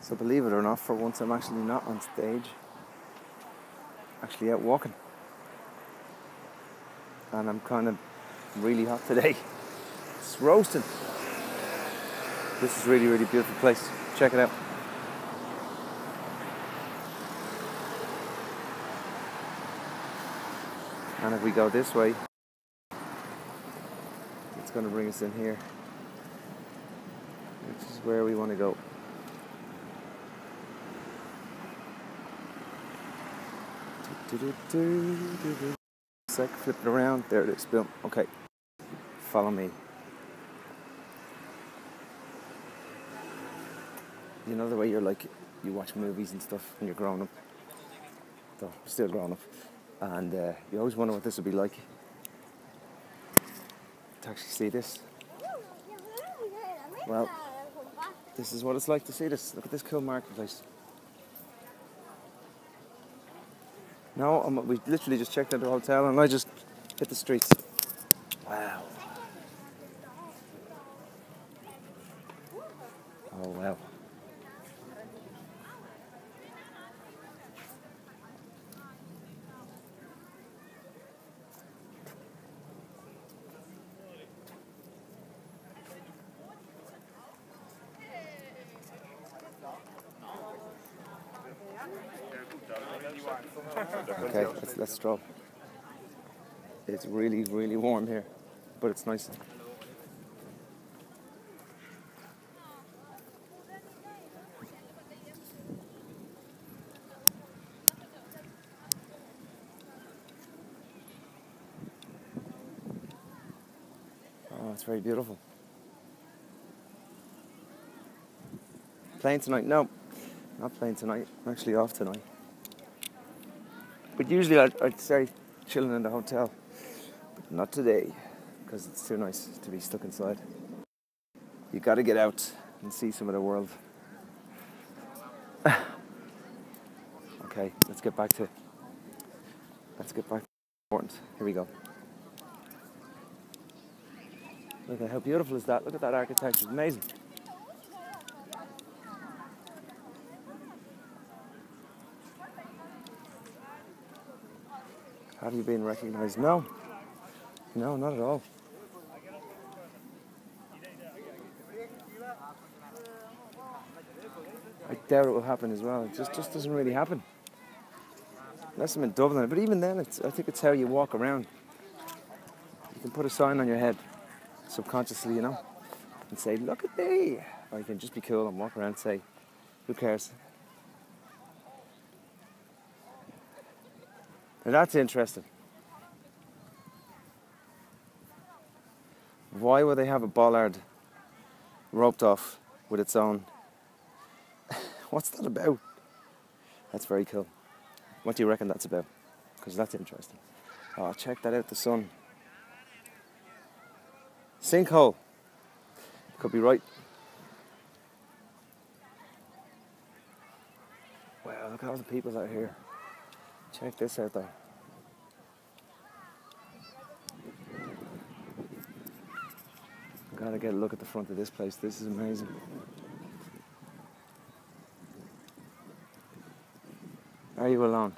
So believe it or not, for once I'm actually not on stage. Actually out walking. And I'm kind of really hot today. It's roasting. This is really, really beautiful place. Check it out. And if we go this way, it's going to bring us in here, which is where we want to go. Sec, flip it around. There it is. Boom. Okay. Follow me. You know the way you're like, you watch movies and stuff when you're growing up. Still growing up. And uh, you always wonder what this would be like. To actually see this. Well, this is what it's like to see this. Look at this cool marketplace. No, um, we literally just checked out the hotel and I just hit the streets. Wow. Oh, wow. Okay, let's, let's stroll. It's really, really warm here, but it's nice. Oh, it's very beautiful. Playing tonight? No, not playing tonight. I'm actually off tonight. But usually I'd, I'd say chilling in the hotel. But not today, because it's too nice to be stuck inside. You gotta get out and see some of the world. okay, let's get back to let's get back to important. Here we go. Look at how beautiful is that? Look at that architecture, it's amazing. Have you been recognized? No. No, not at all. I doubt it will happen as well. It just, just doesn't really happen. Unless I'm in Dublin. But even then, it's, I think it's how you walk around. You can put a sign on your head subconsciously, you know, and say, look at me. Or you can just be cool and walk around and say, who cares? Now that's interesting. Why would they have a bollard roped off with its own? What's that about? That's very cool. What do you reckon that's about? Because that's interesting. Oh, check that out, the sun. Sinkhole. Could be right. Wow, look at all the people out here. Check this out though. Gotta get a look at the front of this place. This is amazing. Are you alone?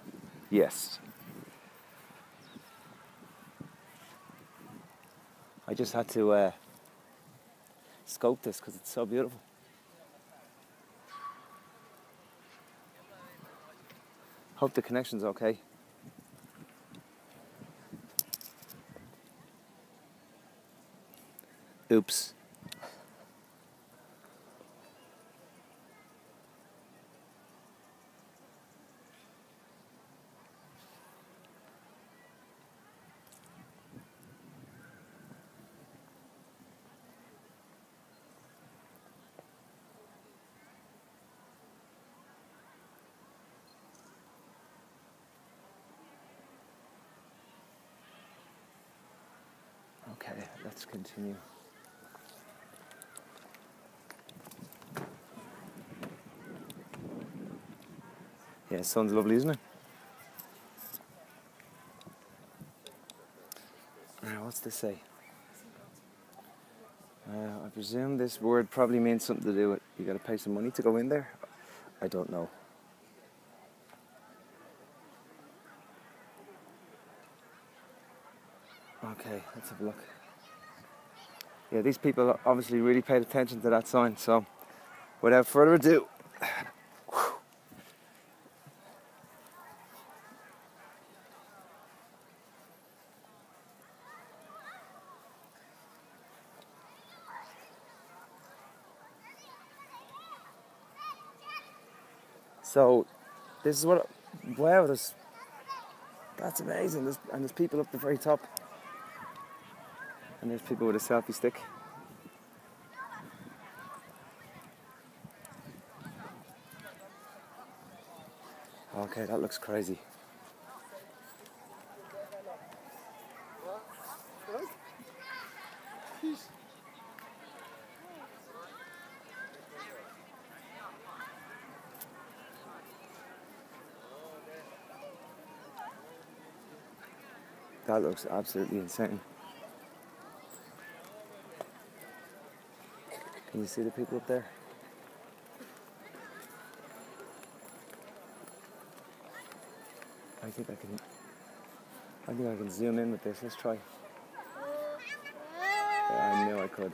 Yes. I just had to uh, scope this because it's so beautiful. Hope the connection's okay. Oops. Okay, let's continue. Yeah, sun's lovely, isn't it? Now, what's this say? Uh, I presume this word probably means something to do with you got to pay some money to go in there. I don't know. Okay, let's have a look. Yeah, these people obviously really paid attention to that sign, so without further ado, So, this is what. Wow, there's. That's amazing. There's, and there's people up the very top. And there's people with a selfie stick. Okay, that looks crazy. That looks absolutely insane. Can you see the people up there? I think I can. I think I can zoom in with this. Let's try. Yeah, I knew I could.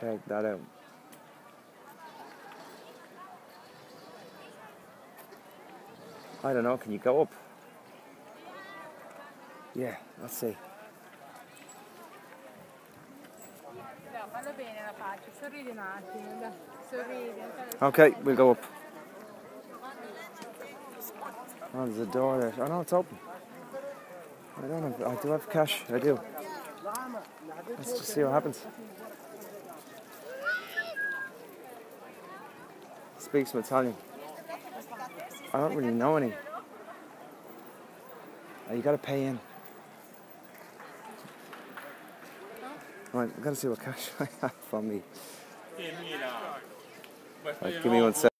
Check that out. I don't know. Can you go up? Yeah, let's see. Okay, we'll go up. Oh, there's a door there. Oh no, it's open. I don't have. I do have cash. I do. Let's just see what happens. Speaks some Italian. I don't really know any. Oh, you gotta pay in. Right, I'm gonna see what cash I have from me. Right, give me one sec.